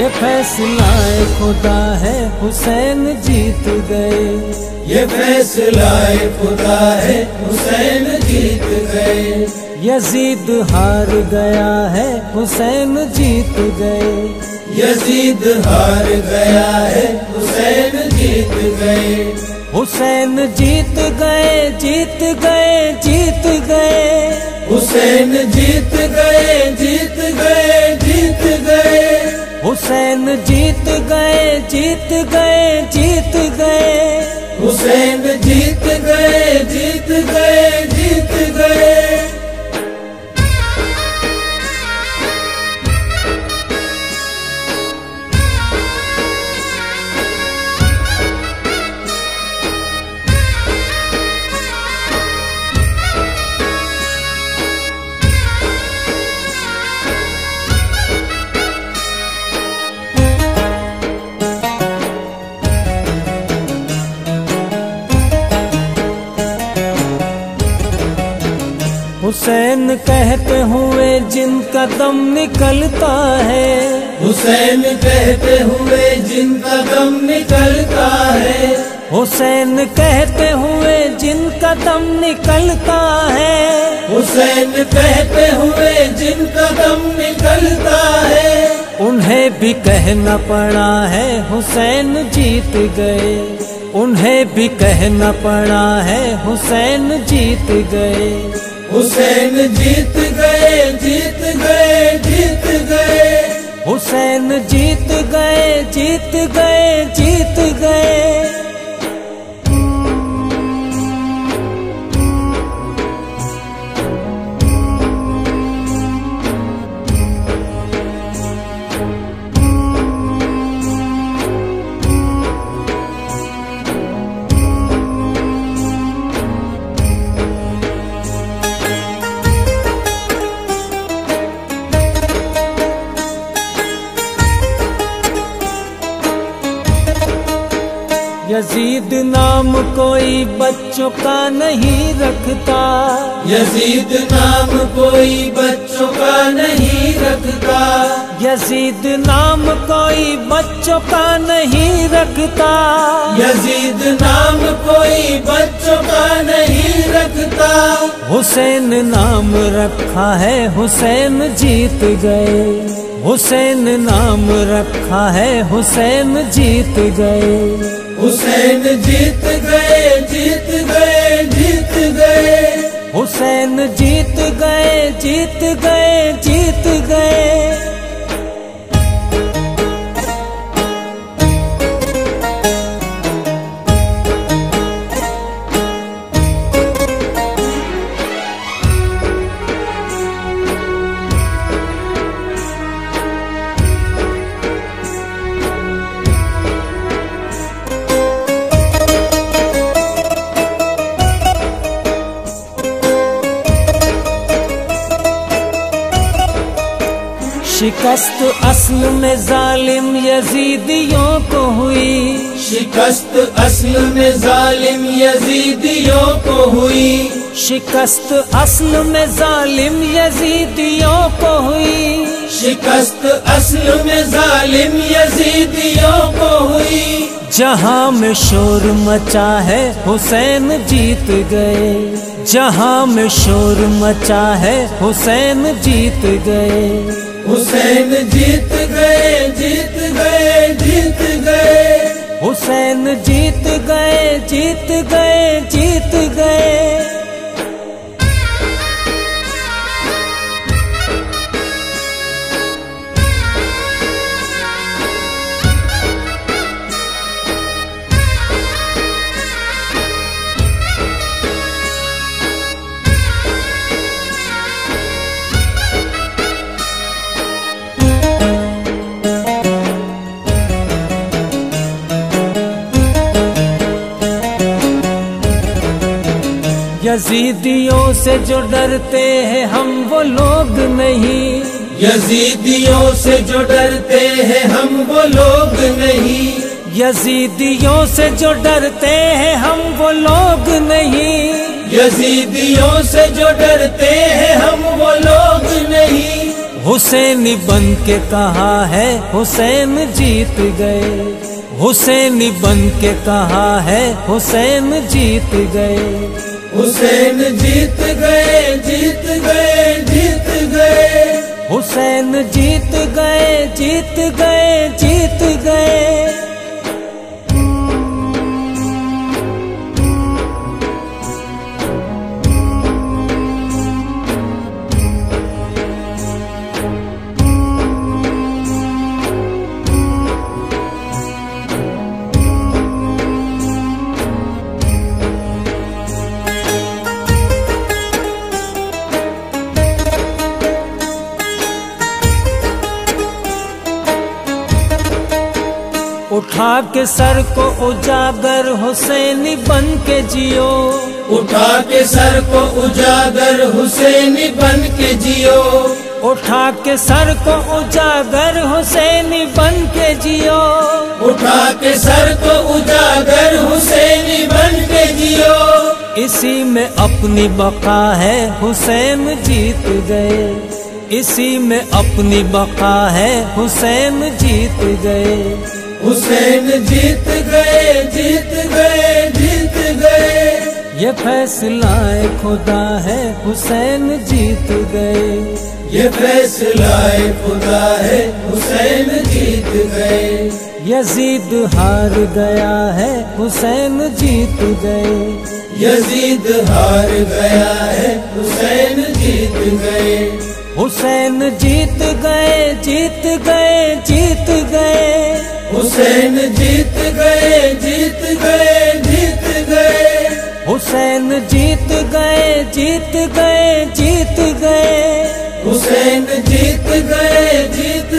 ये फैसला खुदा है हुसैन जीत गए। ये फैसला खुदा है हुसैन जीत गए। यजीद हार गया है हुसैन जीत गए। यजीद हार गया है हुसैन जीत गए। हुसैन जीत गए जीत गए जीत गए। हुसैन जीत गए जीत गए जीत गए। हुसैन जीत गए जीत गए जीत गए। हुसैन जीत गए जीत गए जीत गए। हुसैन कहते हुए जिनका दम निकलता है। हुसैन कहते हुए जिनका दम निकलता है। हुसैन कहते हुए जिनका दम निकलता है। हुसैन कहते हुए जिनका दम निकलता है। उन्हें भी कहना पड़ा है हुसैन जीत गए। उन्हें भी कहना पड़ा है हुसैन जीत गए। हुसैन जीत गए जीत गए जीत गए। हुसैन जीत गए जीत गए जीत गए। यजीद नाम कोई बच्चों का नहीं रखता। यजीद नाम कोई बच्चों का नहीं रखता। यजीद नाम कोई बच्चों का नहीं रखता। यजीद नाम कोई बच्चों का नहीं रखता। हुसैन नाम रखा है हुसैन जीत गए। हुसैन नाम रखा है हुसैन जीत गए। हुसैन जीत गए जीत गए जीत गए। हुसैन जीत गए जीत गए जीत गए। शिकस्त असल में जालिम यजीदियों को हुई। शिकस्त असल में जालिम यजीदियों को हुई। शिकस्त असल में जालिम यजीदियों को हुई। शिकस्त असल में जालिम यजीदियों को हुई। जहाँ में शोर मचा है हुसैन जीत गए। जहाँ में शोर मचा है हुसैन जीत गए। हुसैन जीत गए जीत गए जीत गए। हुसैन जीत गए जीत गए जीत गए। यजीदियों से जो डरते हैं हम वो लोग नहीं। यजीदियों से जो डरते हैं हम वो लोग नहीं। यजीदियों से जो डरते हैं हम वो लोग नहीं। यजीदियों से जो डरते हैं हम वो लोग नहीं। हुसैन बन के कहा है हुसैन जीत गए। हुसैन बन के कहा है हुसैन जीत गए। हुसैन जीत गए जीत गए जीत गए। हुसैन जीत गए जीत गए जीत गए के सर को उजागर हुसैनी बन के जियो। उठा के सर को उजागर हुसैनी बन के जियो। उठा के सर को उजागर हुसैनी बन के जियो। उठा के सर को उजागर हुसैनी बन के जियो। इसी में अपनी बका है हुसैन जीत गए। इसी में अपनी बका है हुसैन जीत गए। हुसैन जीत गए जीत गए जीत गए। ये फैसला खुदा है हुसैन जीत गए। ये फैसला खुदा है हुसैन जीत गए। यजीद हार गया है हुसैन जीत गए। यजीद हार गया है हुसैन जीत गए। हुसैन जीत गए जीत गए जीत गए। हुसैन जीत गए जीत गए जीत गए। हुसैन जीत गए जीत गए जीत गए। हुसैन जीत गए जीत